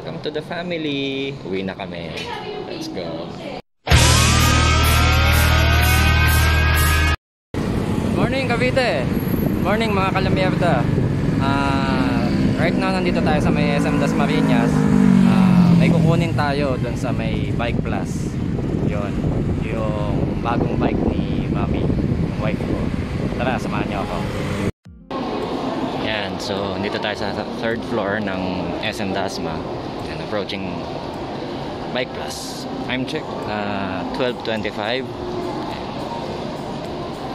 welcome to the family. Uwi na kami. Let's go. Morning Cavite! Morning mga kalamyerda! Ah, right now nandito tayo sa may SM Das Marinas. Ah, may kukunin tayo dun sa may Bike Plus. Yun, yung bagong bike ni Mami, yung wife ko. Tara, samahan niyo ako. Yan, so dito tayo sa third floor ng SM Dasma approaching Bike Plus. Time check, uh, 12.25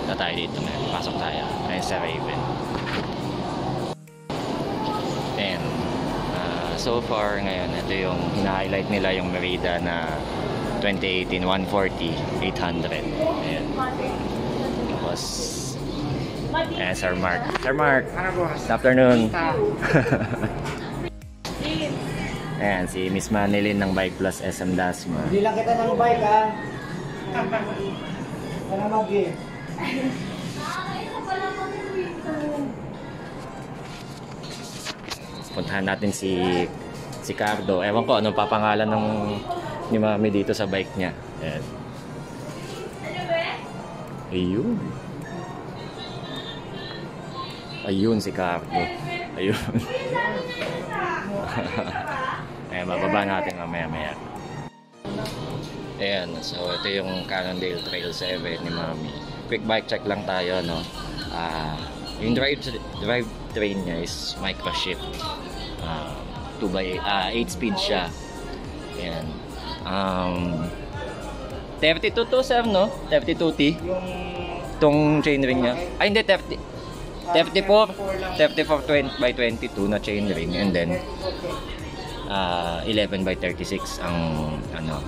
na tayo dito man. Pasok tayo. Ayun sa Raven. And uh, so far ngayon, ito yung hina-highlight nila yung Merida na 2018 140 800. Ayan. Tapos Ayan, Sir Mark. Sir Mark, good afternoon. Ayan, si Miss Manilin ng Bike Plus SM Dasma. Hindi lang kita ng bike ha. Para magi. Puntahan natin si si Cardo. Ewan ko anong papangalan ng ni Mami dito sa bike niya. Ayan. Ayun. Ayun si Cardo. Ayun. Ayan, bababa natin mamaya maya. Ayan, so ito yung Cannondale Trail 7 ni Mami. Quick bike check lang tayo, no? Ah, yung drive drive train niya is micro shift. Ah, 2 by ah 8 speed siya. Ayan. Um 32 to sir, no? 32T. Yung... Itong chainring niya. Ay, hindi, 30. 34. 34 20 by 22 na chainring. And then, ah 11 by 36 ang ano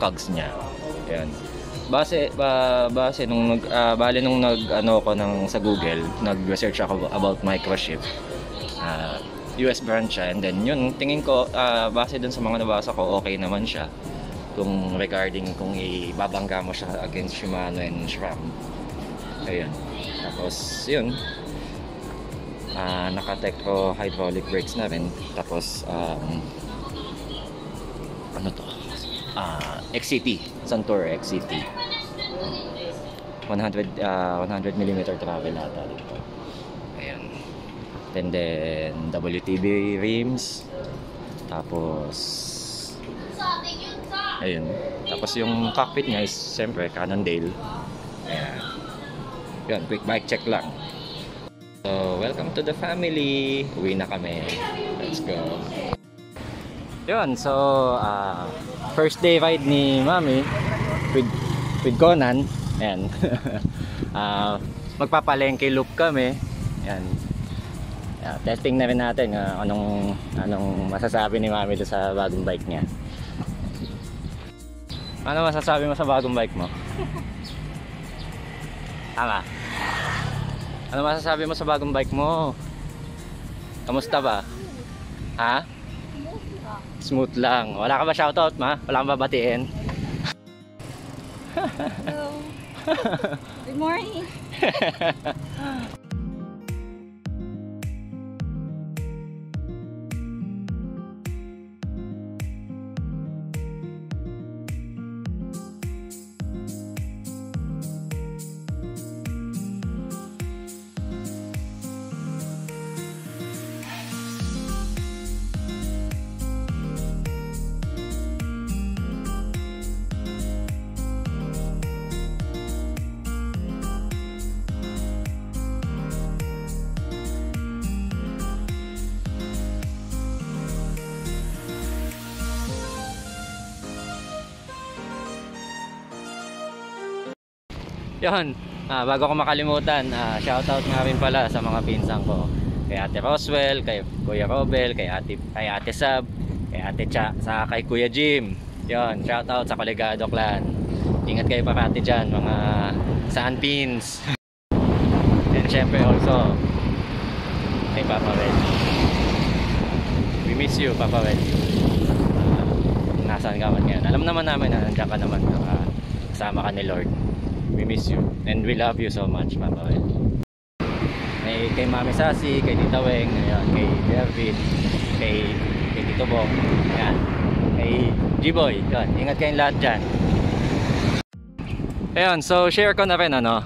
cogs niya. Ayan. Base ba, base nung nag ah, bale nung nag ano ko ng sa Google, nag-research ako about microchip. Ah, US brand siya and then yun tingin ko ah, base dun sa mga nabasa ko okay naman siya kung regarding kung ibabangga mo siya against Shimano and SRAM. Ayun. Tapos yun, ah naka-Tektro hydraulic brakes na rin. Tapos, um, ano to? Ah, XCT. Suntour XCT. 100, ah 100 mm travel ata dito. Ayan. And then, WTB rims. Tapos, ayun. Tapos yung cockpit niya is, siyempre, Cannondale. Ayan. Yun, quick bike check lang. So, welcome to the family. Uwi na kami. Let's go. Yun, so, ah, first day ride ni Mami with, with Conan. Ayan. Ah, magpapalengke loop kami. Ayan. Yeah, testing na rin natin ah, anong anong masasabi ni Mami sa bagong bike niya. Ano masasabi mo sa bagong bike mo? Tama. Ano masasabi mo sa bagong bike mo? Kamusta ba? Ha? Smooth lang. Wala ka ba shoutout, ma? Wala kang babatiin? Hello. Good morning. Yon, ah, bago ko makalimutan, ah, shoutout nga rin pala sa mga pinsang ko. Kay Ate Roswell, kay Kuya Robel, kay Ate, kay Ate Sab, kay Ate Cha, sa kay Kuya Jim. Yon, shoutout sa Colegado Clan. Ingat kayo parati dyan, mga saan pins. And syempre also, kay Papa Red. We miss you, Papa Red. Ah, nasaan ka man ngayon. Alam naman namin na nandiyan ka naman. Uh, kasama ka ni Lord. We miss you. And we love you so much, Papa Well. May kay Mami Sasi, kay Tita Weng, ayan, kay Dervin, kay, kay Tita Tubong. Yan. Kay G-Boy. Ingat kayong lahat dyan. Ayun, so share ko na rin ano.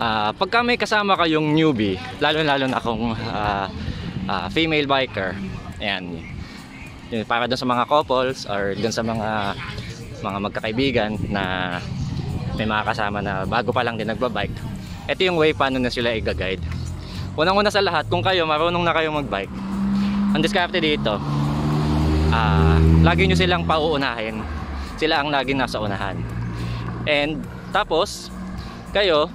ah pagka may kasama kayong newbie, lalo-lalo na kung ah, ah, female biker. Ayan. Para doon sa mga couples or doon sa mga mga magkakaibigan na may mga kasama na bago pa lang din nagbabike. Ito yung way paano na sila i-guide. Unang-una sa lahat, kung kayo marunong na kayo magbike, ang diskarte dito, ah lagi nyo silang pauunahin. Sila ang laging nasa unahan. And tapos, kayo,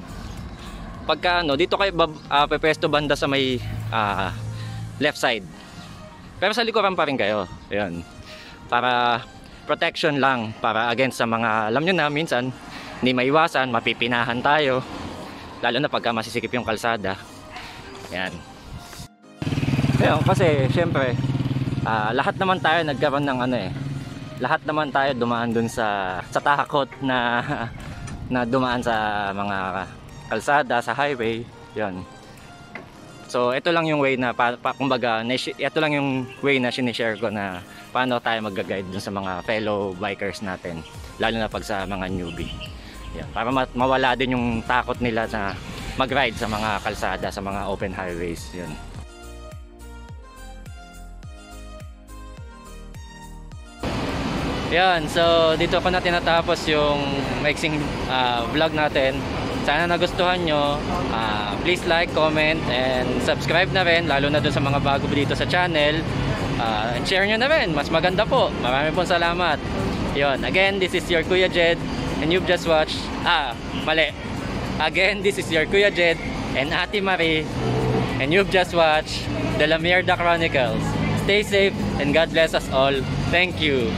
pagka ano, dito kayo bab, ah, pepesto banda sa may ah, left side. Pero sa likuran pa rin kayo. Ayun. Para protection lang. Para against sa mga, alam nyo na, minsan, hindi maiwasan, mapipinahan tayo. Lalo na pagka masisikip yung kalsada. Yan. Ayun, kasi syempre, ah, lahat naman tayo nagkaroon ng ano eh. Lahat naman tayo dumaan dun sa sa takot na na dumaan sa mga kalsada, sa highway. 'Yon. So, ito lang yung way na pa, pa kumbaga, ito lang yung way na sinishare ko na paano tayo mag-guide dun sa mga fellow bikers natin, lalo na pag sa mga newbie. Yan, para ma- mawala din yung takot nila na mag-ride sa mga kalsada, sa mga open highways. Yun. Yan, so dito ko na tinatapos yung mixing ah, vlog natin. Sana nagustuhan nyo. Ah, please like, comment, and subscribe na rin, lalo na dun sa mga bago dito sa channel. And share nyo na rin, mas maganda po. Maraming pong salamat. Yon, again, this is your Kuya Jed, and you've just watched, ah, mali. Again, this is your Kuya Jed and Ate Marie, and you've just watched The La Chronicles. Stay safe, and God bless us all. Thank you.